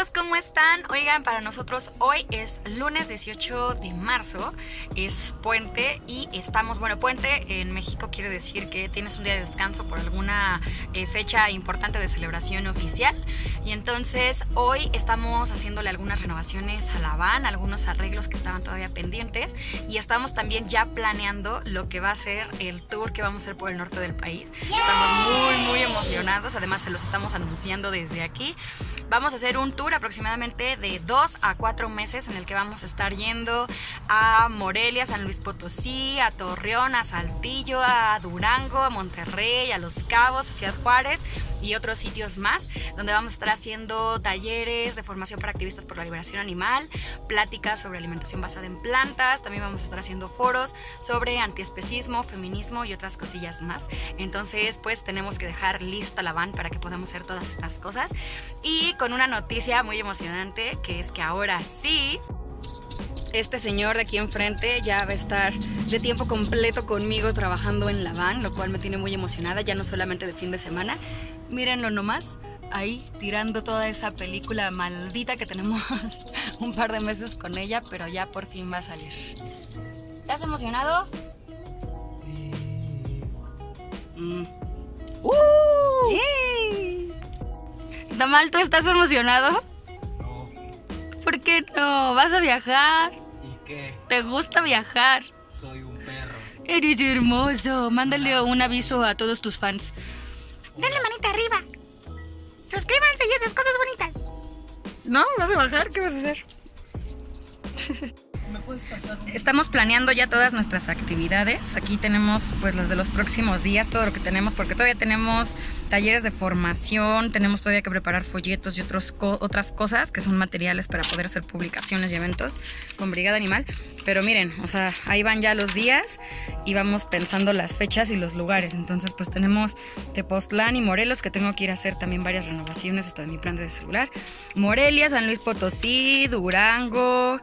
amigos, ¿cómo están? Oigan, para nosotros hoy es lunes 18 de marzo, es puente y estamos, bueno, puente en México quiere decir que tienes un día de descanso por alguna eh, fecha importante de celebración oficial y entonces hoy estamos haciéndole algunas renovaciones a la van, algunos arreglos que estaban todavía pendientes y estamos también ya planeando lo que va a ser el tour que vamos a hacer por el norte del país. Estamos muy, muy emocionados, además se los estamos anunciando desde aquí. Vamos a hacer un tour aproximadamente de dos a cuatro meses en el que vamos a estar yendo a Morelia, San Luis Potosí, a Torreón, a Saltillo, a Durango, a Monterrey, a Los Cabos, a Ciudad Juárez y otros sitios más, donde vamos a estar haciendo talleres de formación para activistas por la liberación animal, pláticas sobre alimentación basada en plantas, también vamos a estar haciendo foros sobre antiespecismo, feminismo y otras cosillas más. Entonces, pues tenemos que dejar lista la van para que podamos hacer todas estas cosas. Y con una noticia muy emocionante, que es que ahora sí este señor de aquí enfrente ya va a estar de tiempo completo conmigo trabajando en la van, lo cual me tiene muy emocionada, ya no solamente de fin de semana. Mírenlo nomás, ahí tirando toda esa película maldita que tenemos un par de meses con ella, pero ya por fin va a salir. ¿Estás emocionado? Mm. ¡Uh! Tamal, ¿tú estás emocionado? ¿Por qué no? ¿Vas a viajar? ¿Y qué? ¿Te gusta viajar? Soy un perro. Eres hermoso. Mándale un aviso a todos tus fans. Denle manita arriba. Suscríbanse y esas cosas bonitas. ¿No? ¿Vas a bajar? ¿Qué vas a hacer? ¿Me puedes pasar? Estamos planeando ya todas nuestras actividades. Aquí tenemos pues las de los próximos días, todo lo que tenemos, porque todavía tenemos talleres de formación, tenemos todavía que preparar folletos y otros co- otras cosas que son materiales para poder hacer publicaciones y eventos con Brigada Animal. Pero miren, o sea, ahí van ya los días y vamos pensando las fechas y los lugares. Entonces pues tenemos Tepoztlán y Morelos que tengo que ir a hacer también varias renovaciones hasta mi plan de celular. Morelia, San Luis Potosí, Durango.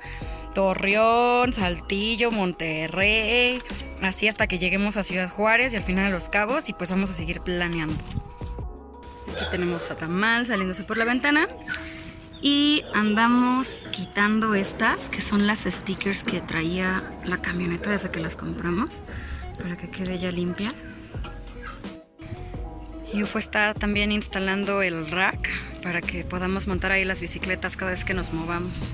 Torreón, Saltillo, Monterrey, así hasta que lleguemos a Ciudad Juárez y al final a Los Cabos y pues vamos a seguir planeando. Aquí tenemos a Tamal saliéndose por la ventana y andamos quitando estas que son las stickers que traía la camioneta desde que las compramos para que quede ya limpia. Y UFO está también instalando el rack para que podamos montar ahí las bicicletas cada vez que nos movamos.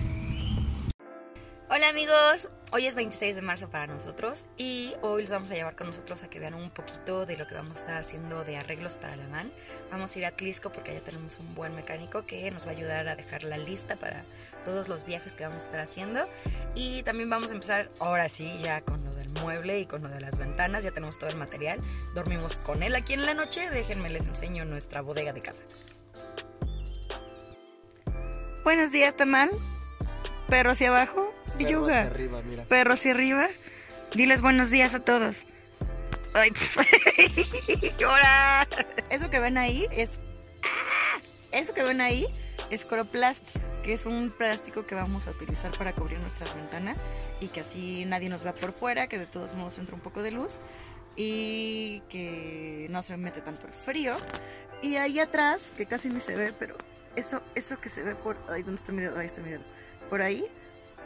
Hola amigos, hoy es 26 de marzo para nosotros y hoy los vamos a llevar con nosotros a que vean un poquito de lo que vamos a estar haciendo de arreglos para la van. Vamos a ir a Tlisco porque allá tenemos un buen mecánico que nos va a ayudar a dejar la lista para todos los viajes que vamos a estar haciendo y también vamos a empezar ahora sí ya con lo del mueble y con lo de las ventanas, ya tenemos todo el material, dormimos con él aquí en la noche, déjenme les enseño nuestra bodega de casa. Buenos días, Tamal. Perro hacia abajo. Perro Yuga. hacia arriba, mira. Perro hacia arriba. Diles buenos días a todos. Ay, llora. Eso que ven ahí es. ¡Ah! Eso que ven ahí es Coroplast, que es un plástico que vamos a utilizar para cubrir nuestras ventanas y que así nadie nos vea por fuera, que de todos modos entra un poco de luz y que no se mete tanto el frío. Y ahí atrás, que casi ni se ve, pero eso, eso que se ve por. Ay, ¿dónde está mi dedo? Ahí está mi dedo. Por ahí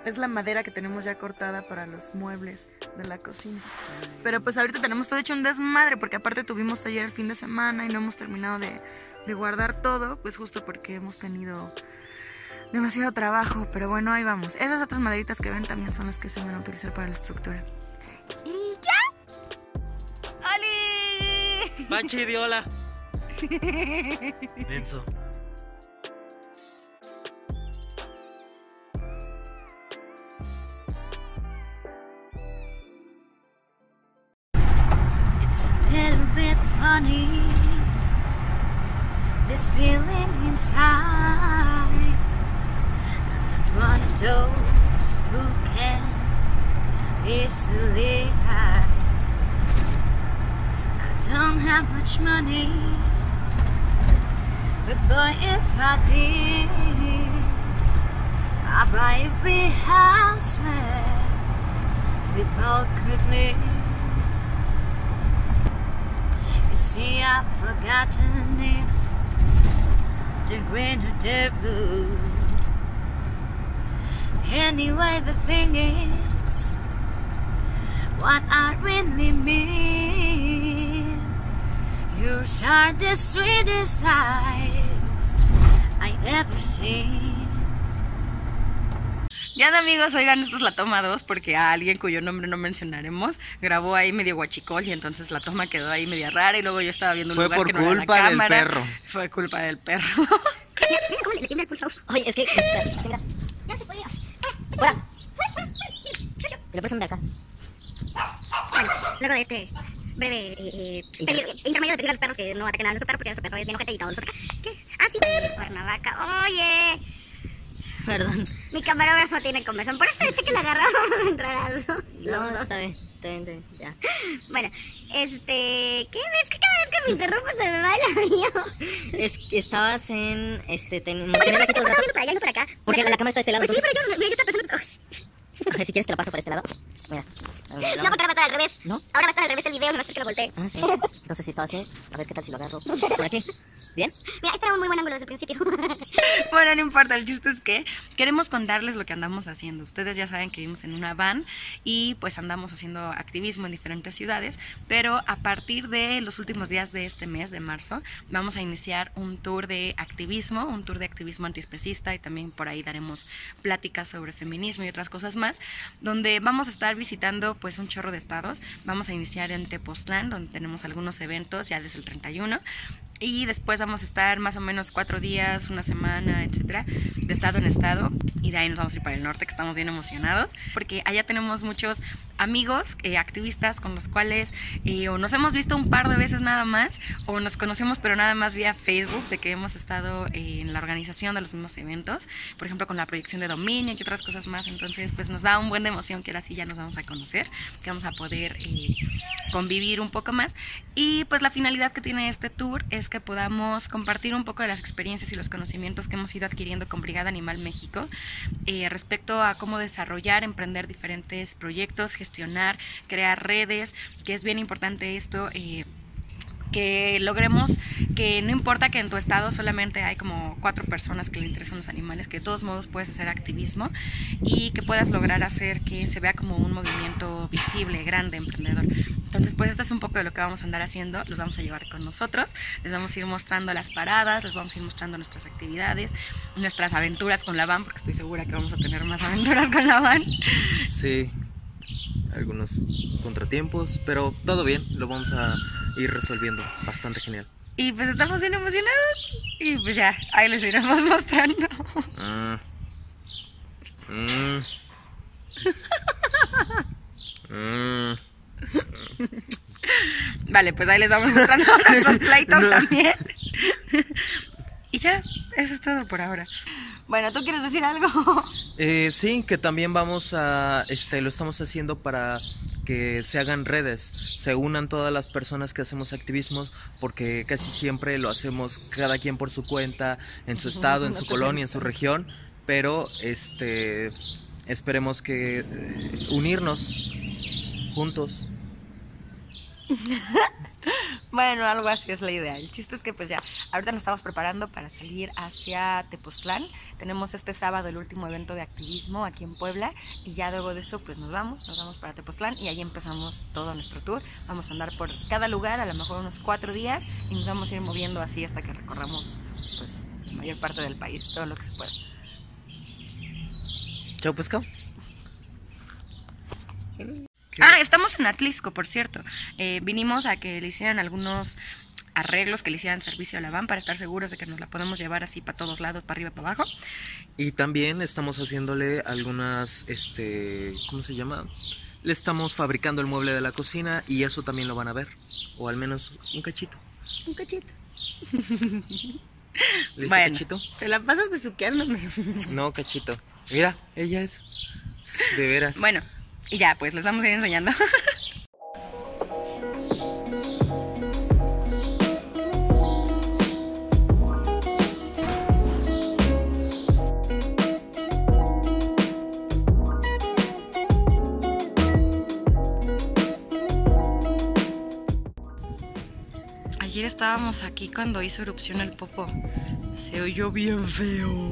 es la madera que tenemos ya cortada para los muebles de la cocina. Pero pues ahorita tenemos todo hecho un desmadre porque aparte tuvimos taller el fin de semana y no hemos terminado de, de guardar todo, pues justo porque hemos tenido demasiado trabajo. Pero bueno, ahí vamos. Esas otras maderitas que ven también son las que se van a utilizar para la estructura. Y ya. ¡Ali! Panchi, di hola. Denso. I much money. But boy, if I did, I'd buy a big house where we both could live. You see, I've forgotten if the green or the blue. Anyway, the thing is, what I really mean. Yours are the sweetest eyes I ever seen. Ya de amigos, oigan, esta es la toma 2 porque a alguien cuyo nombre no mencionaremos grabó ahí medio guachicol y entonces la toma quedó ahí media rara y luego yo estaba viendo un Fue lugar por que no era la culpa del cámara. perro. Fue culpa del perro. Oye, es que. Ya se puede. Fuera. Lo presumo de acá. Bueno, luego de este breve eh, intermedio de pedir a los perros que no ataquen a nuestro perro porque nuestro perro es bien ojete y todo nos ataca. ¿Qué? Ah, sí. Cuernavaca. Oye, Perdón. mi camarógrafo tiene comezón. Por eso dice que la agarramos entregados. No, está bien, está bien, está bien, ya. Bueno, este. ¿Qué ves que cada vez que me interrumpo se me va el avión? Es, estabas en, este, ten, tenías no para allá, no para acá. Porque la cámara está de este lado, Pues sí, pero yo, mira, yo estaba pensando. A ver, si quieres te la paso para este lado. Mira. No, porque ahora va a estar al revés. ¿No? Ahora va a estar al revés el video, no sé que lo volteé. Ah, sí. Entonces si estaba así, a ver qué tal si lo agarro. Por aquí. ¿Bien? Mira, este era un muy buen ángulo desde el principio. Bueno, no importa, el chiste es que queremos contarles lo que andamos haciendo. Ustedes ya saben que vivimos en una van y pues andamos haciendo activismo en diferentes ciudades, pero a partir de los últimos días de este mes de marzo vamos a iniciar un tour de activismo, un tour de activismo antiespecista y también por ahí daremos pláticas sobre feminismo y otras cosas más, donde vamos a estar visitando pues un chorro de estados. Vamos a iniciar en Tepoztlán, donde tenemos algunos eventos ya desde el 31 y después vamos a estar más o menos cuatro días, una semana, etcétera, de estado en estado. Y de ahí nos vamos a ir para el norte, que estamos bien emocionados, porque allá tenemos muchos amigos, eh, activistas con los cuales eh, o nos hemos visto un par de veces nada más, o nos conocemos pero nada más vía Facebook, de que hemos estado eh, en la organización de los mismos eventos, por ejemplo con la proyección de dominio y otras cosas más. Entonces, pues nos da un buen de emoción que ahora sí ya nos vamos a conocer, que vamos a poder eh, convivir un poco más. Y pues la finalidad que tiene este tour es que podamos compartir un poco de las experiencias y los conocimientos que hemos ido adquiriendo con Brigada Animal México eh, respecto a cómo desarrollar, emprender diferentes proyectos, gestionar, crear redes, que es bien importante esto. eh, que logremos que no importa que en tu estado solamente hay como cuatro personas que le interesan los animales, que de todos modos puedes hacer activismo y que puedas lograr hacer que se vea como un movimiento visible, grande, emprendedor. Entonces, pues esto es un poco de lo que vamos a andar haciendo, los vamos a llevar con nosotros, les vamos a ir mostrando las paradas, les vamos a ir mostrando nuestras actividades, nuestras aventuras con la van, porque estoy segura que vamos a tener más aventuras con la van. Sí, algunos contratiempos, pero todo bien, lo vamos a ir resolviendo. Bastante genial. Y pues estamos bien emocionados y pues ya, ahí les iremos mostrando. Mm. Mm. Mm. Vale, pues ahí les vamos mostrando nuestros pleitos No. también. y ya, eso es todo por ahora. Bueno, ¿tú quieres decir algo? Eh, sí, que también vamos a, este, lo estamos haciendo para que se hagan redes, se unan todas las personas que hacemos activismos, porque casi siempre lo hacemos cada quien por su cuenta, en su estado, en su colonia, en su región, pero este, esperemos que eh, unirnos juntos. Bueno, algo así es la idea. El chiste es que pues ya, ahorita nos estamos preparando para salir hacia Tepoztlán. Tenemos este sábado el último evento de activismo aquí en Puebla y ya luego de eso pues nos vamos, nos vamos para Tepoztlán y ahí empezamos todo nuestro tour. Vamos a andar por cada lugar, a lo mejor unos cuatro días y nos vamos a ir moviendo así hasta que recorramos pues la mayor parte del país, todo lo que se pueda. Chao, pescado. Ah, estamos en Atlisco, por cierto. Eh, vinimos a que le hicieran algunos arreglos, que le hicieran servicio a la van para estar seguros de que nos la podemos llevar así para todos lados, para arriba, para abajo. Y también estamos haciéndole algunas, este, ¿cómo se llama? Le estamos fabricando el mueble de la cocina y eso también lo van a ver. O al menos un cachito. Un cachito. ¿Listo, Bueno. cachito? Te la pasas besuqueándome. No, cachito. Mira, ella es. De veras. bueno, y ya, pues les vamos a ir enseñando. estábamos aquí cuando hizo erupción el popo. Se oyó bien feo.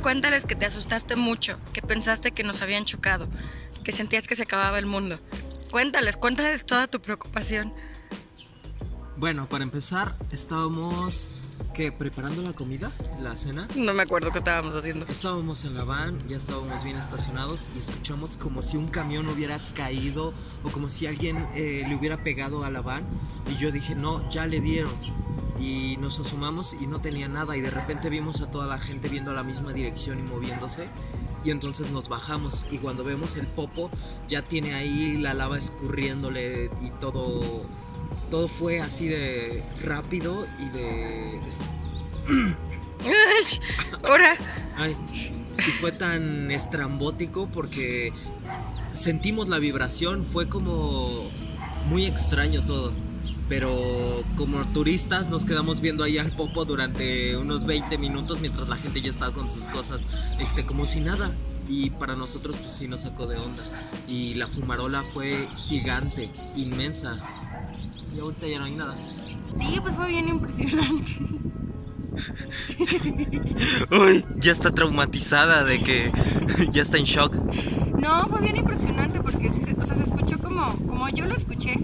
cuéntales que te asustaste mucho, que pensaste que nos habían chocado, que sentías que se acababa el mundo. Cuéntales, cuéntales toda tu preocupación. Bueno, para empezar, estábamos ¿qué? preparando la comida, la cena. No me acuerdo qué estábamos haciendo. Estábamos en la van, ya estábamos bien estacionados y escuchamos como si un camión hubiera caído o como si alguien eh, le hubiera pegado a la van. Y yo dije, no, ya le dieron. Y nos asomamos y no tenía nada y de repente vimos a toda la gente viendo la misma dirección y moviéndose. Y entonces nos bajamos y cuando vemos el popo ya tiene ahí la lava escurriéndole y todo todo fue así de rápido y de Ay, Ahora, Ay, y fue tan estrambótico porque sentimos la vibración, fue como muy extraño todo. Pero como turistas nos quedamos viendo ahí al popo durante unos 20 minutos mientras la gente ya estaba con sus cosas, este, como si nada. Y para nosotros pues sí nos sacó de onda. Y la fumarola fue gigante, inmensa. Y ahorita ya no hay nada. sí, pues fue bien impresionante. Uy, ya está traumatizada de que ya está en shock. No, fue bien impresionante porque sí o sea, se escuchó como, como yo lo escuché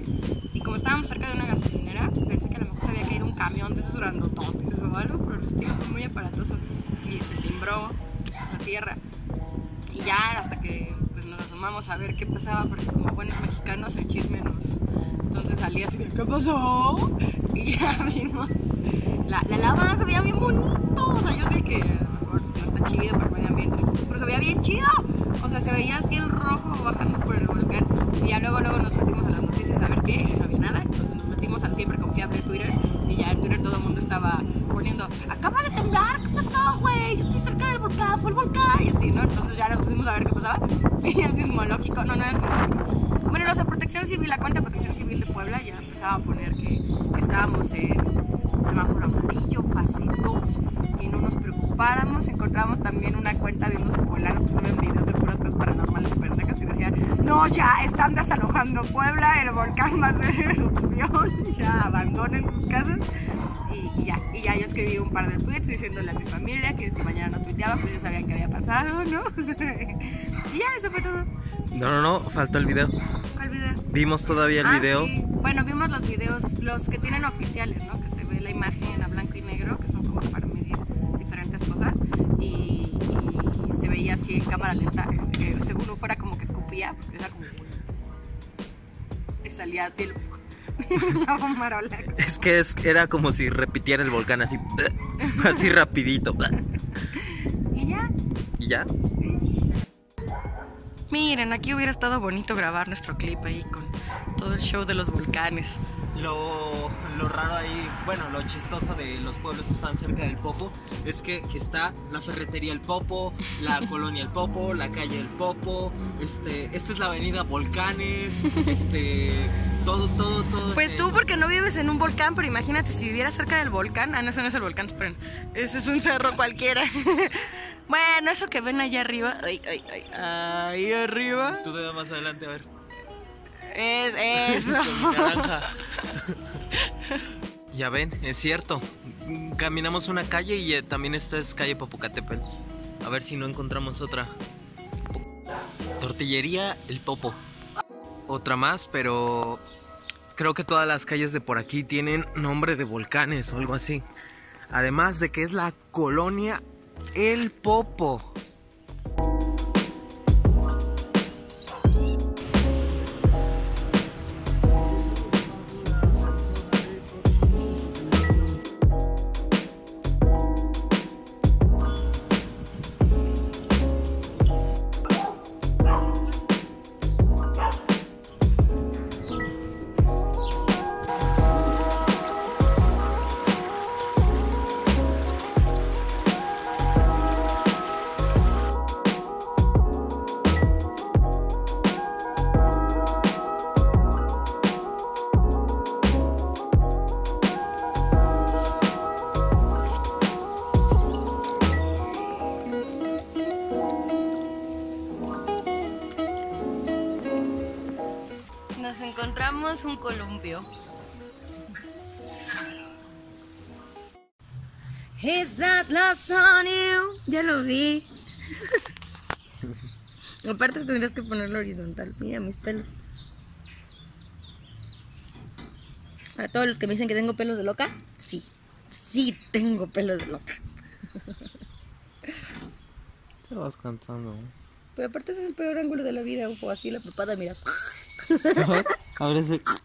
y como estábamos cerca de una gasolinera, pensé que a lo mejor se había caído un camión de esos grandototes o algo, pero el estilo fue muy aparatoso y se cimbró la tierra. Y ya hasta que asomamos a ver qué pasaba, porque como buenos mexicanos el chisme nos... Entonces salía así de, ¿qué pasó? Y ya vimos. La, la lava se veía bien bonito. O sea, yo sé que no está chido para el medio ambiente, pero se veía bien chido. O sea, se veía así el rojo bajando por el volcán. Y ya luego, luego nos metimos a las noticias a ver qué, no había nada. Entonces nos metimos al siempre confiable Twitter. Y ya en Twitter todo el mundo estaba poniendo, acaba de temblar, ¿qué pasó, güey? Yo estoy cerca del volcán, fue el volcán. Y así, ¿no? Entonces ya nos pusimos a ver qué pasaba. Y el sismológico, no, no era sismológico. Bueno, los de Protección Civil, la cuenta de Protección Civil de Puebla ya empezaba a poner que estábamos en semáforo amarillo, fase 2, que no nos preocupáramos. Encontramos también una cuenta de unos poblanos que suben videos de puras cosas paranormales pendejas que decían, no, ya están desalojando Puebla, el volcán va a ser erupción, ya abandonen sus casas. Y, ya, y ya yo escribí un par de tweets diciéndole a mi familia que si mañana no tuiteaba, pues ya sabían que había pasado, ¿no? y ya, eso fue todo. No, no, no, faltó el video. ¿Cuál video? Vimos todavía el Ah, video. sí. Bueno, vimos los videos, los que tienen oficiales, ¿no? Que se ve la imagen a blanco y negro, que son como para medir diferentes cosas. Y, y se veía así en cámara lenta, que según fuera como que escupía, porque era como. Y salía así el. una. Es que es- era como si repitiera el volcán así, así rapidito. Y ya. Y ya. Miren, aquí hubiera estado bonito grabar nuestro clip ahí con todo el show de los volcanes. Lo, lo raro ahí, bueno, lo chistoso de los pueblos que están cerca del Popo es que está la ferretería El Popo, la colonia El Popo, la calle El Popo, este, esta es la avenida Volcanes, este, todo, todo, todo. Pues es tú eso. porque no vives en un volcán, pero imagínate si vivieras cerca del volcán. Ah, no, ese no es el volcán, esperen. Ese es un cerro cualquiera. bueno, eso que ven allá arriba. Ay, ay, ay. Ahí arriba. Tú de más adelante, a ver. Es eso. Ya ven, es cierto. Caminamos una calle y eh, también esta es calle Popocatépetl. A ver si no encontramos otra. Tortillería El Popo. Otra más, pero creo que todas las calles de por aquí tienen nombre de volcanes o algo así. Además de que es la colonia El Popo. Not lost on you. Ya lo vi. Aparte tendrías que ponerlo horizontal. Mira mis pelos. Para todos los que me dicen que tengo pelos de loca, sí. Sí tengo pelos de loca. Te vas cantando. Pero aparte ese es el peor ángulo de la vida, ufo. Así la papada, mira. Ahora sí. ¿Sigues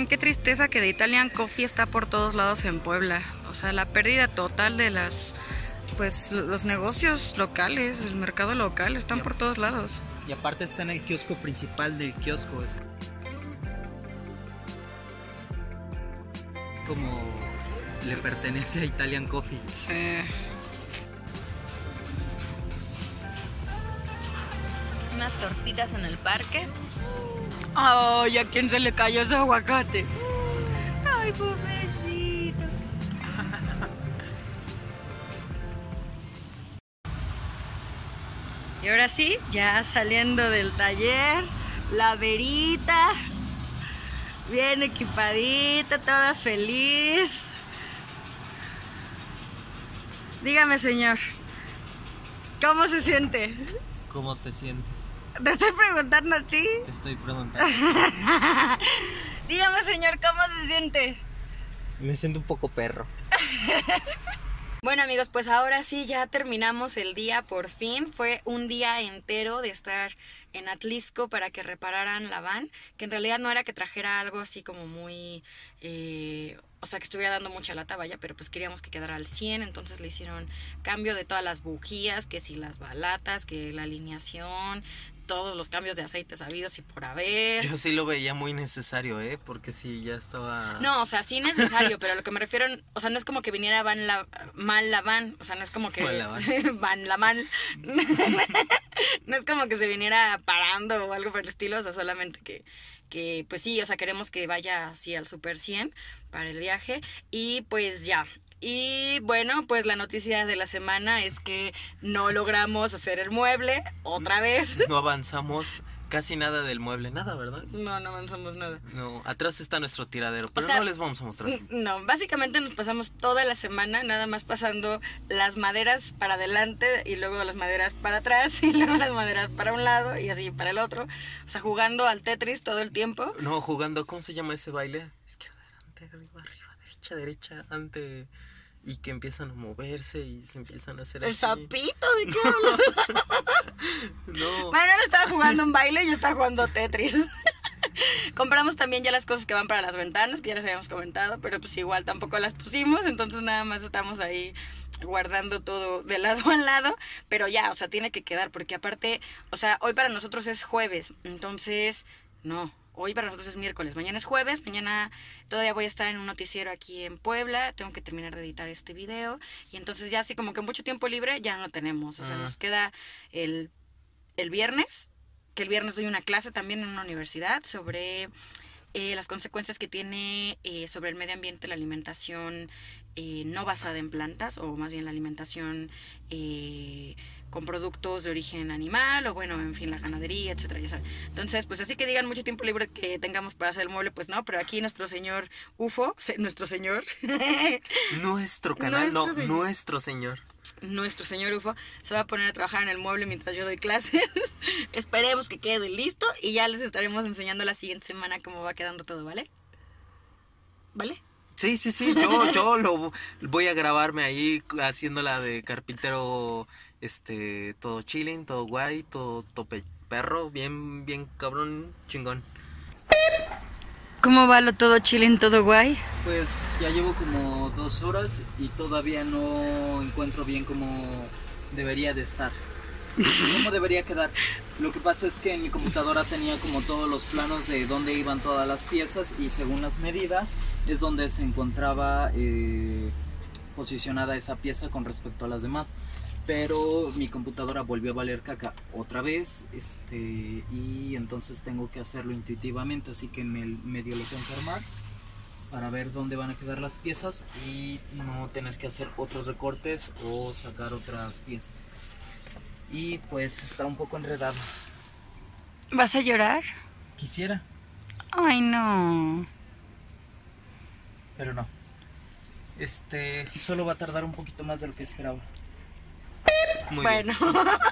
Oigan, qué tristeza que The Italian Coffee está por todos lados en Puebla. O sea, la pérdida total de las, pues, los negocios locales, el mercado local, están por todos lados. Y aparte está en el kiosco principal del kiosco. Es como le pertenece a Italian Coffee. Sí. Unas tortitas en el parque. Ay, ¿a quién se le cayó ese aguacate? Ay, pobrecito. Y ahora sí, ya saliendo del taller, la verita, bien equipadita, toda feliz. Dígame, señor, ¿cómo se siente? ¿Cómo te sientes? Te estoy preguntando a ti. Te estoy preguntando. Dígame, señor, ¿cómo se siente? Me siento un poco perro. Bueno amigos, pues ahora sí ya terminamos el día por fin. Fue un día entero de estar en Atlisco para que repararan la van, que en realidad no era que trajera algo así como muy... eh, o sea, que estuviera dando mucha lata, vaya, pero pues queríamos que quedara al 100, entonces le hicieron cambio de todas las bujías, que si las balatas, que la alineación, todos los cambios de aceite sabidos y por haber. Yo sí lo veía muy necesario, ¿eh? Porque sí, ya estaba... No, o sea, sí necesario, pero a lo que me refiero, o sea, no es como que viniera van la, mal la van, o sea, no es como que van. van la mal. no es como que se viniera parando o algo por el estilo, o sea, solamente que que pues sí, o sea, queremos que vaya así al super 100 para el viaje y pues ya. Y bueno, pues la noticia de la semana es que no logramos hacer el mueble otra vez. No avanzamos casi nada del mueble, nada, ¿verdad? No, no avanzamos nada. No, atrás está nuestro tiradero, pero sea, no les vamos a mostrar. No, básicamente nos pasamos toda la semana nada más pasando las maderas para adelante y luego las maderas para atrás y luego las maderas para un lado y así para el otro. O sea, jugando al Tetris todo el tiempo. No, jugando, ¿cómo se llama ese baile? Izquierda, adelante, derecha, derecha, ante. Y que empiezan a moverse y se empiezan a hacer El así. sapito, ¿de qué? No, Bueno, él estaba jugando un baile y yo estaba jugando Tetris. Compramos también ya las cosas que van para las ventanas, que ya les habíamos comentado, pero pues igual tampoco las pusimos, entonces nada más estamos ahí guardando todo de lado a lado, pero ya, o sea, tiene que quedar, porque aparte, o sea, hoy para nosotros es jueves, entonces, no, hoy para nosotros es miércoles, mañana es jueves, mañana todavía voy a estar en un noticiero aquí en Puebla, tengo que terminar de editar este video, y entonces ya así como que mucho tiempo libre ya no tenemos, o sea, Ah. nos queda el el viernes, que el viernes doy una clase también en una universidad sobre eh, las consecuencias que tiene eh, sobre el medio ambiente la alimentación eh, no basada en plantas, o más bien la alimentación eh, con productos de origen animal, o bueno, en fin, la ganadería, etcétera, ya saben. Entonces, pues así que digan mucho tiempo libre que tengamos para hacer el mueble, pues no, pero aquí nuestro señor UFO, se- nuestro señor, nuestro canal, Nuestro no, señor. nuestro señor. nuestro señor UFO se va a poner a trabajar en el mueble mientras yo doy clases. Esperemos que quede listo y ya les estaremos enseñando la siguiente semana cómo va quedando todo, ¿vale? ¿Vale? Sí, sí, sí, yo, yo lo voy a grabarme ahí haciéndola de carpintero, este, todo chilling, todo guay, todo tope perro, bien, bien cabrón, chingón. ¿Cómo va lo todo chilling, todo guay? Pues ya llevo como dos horas y todavía no encuentro bien cómo debería de estar. ¿Cómo debería quedar? Lo que pasa es que en mi computadora tenía como todos los planos de dónde iban todas las piezas y según las medidas es donde se encontraba eh, posicionada esa pieza con respecto a las demás. Pero mi computadora volvió a valer caca otra vez este, y entonces tengo que hacerlo intuitivamente, así que me, medio lo tengo que armar para ver dónde van a quedar las piezas y no tener que hacer otros recortes o sacar otras piezas. Y pues está un poco enredado. ¿Vas a llorar? Quisiera, Ay, no. pero no. Este solo va a tardar un poquito más de lo que esperaba. Muy bueno,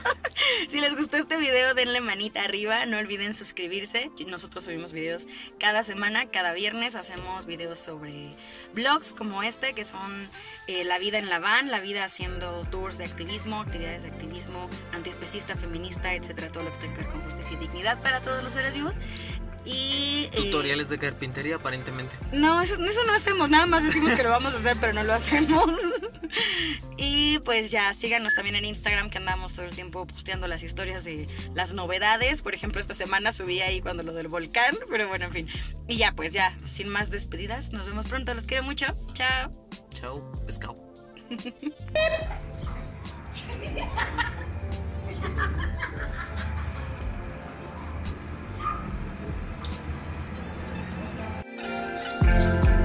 si les gustó este video, denle manita arriba. No olviden suscribirse. Nosotros subimos videos cada semana, cada viernes hacemos videos sobre blogs como este, que son eh, la vida en la van, la vida haciendo tours de activismo, actividades de activismo, antiespecista, feminista, etcétera, todo lo que tenga que ver con justicia y dignidad para todos los seres vivos. Y. eh, Tutoriales de carpintería, aparentemente. no, eso, eso no hacemos, nada más decimos que lo vamos a hacer, pero no lo hacemos. Pues ya síganos también en Instagram que andamos todo el tiempo posteando las historias de las novedades. Por ejemplo, esta semana subí ahí cuando lo del volcán, pero bueno, en fin. Y ya, pues ya, sin más despedidas, nos vemos pronto. Los quiero mucho. Chao. Chao, pescado. Thank.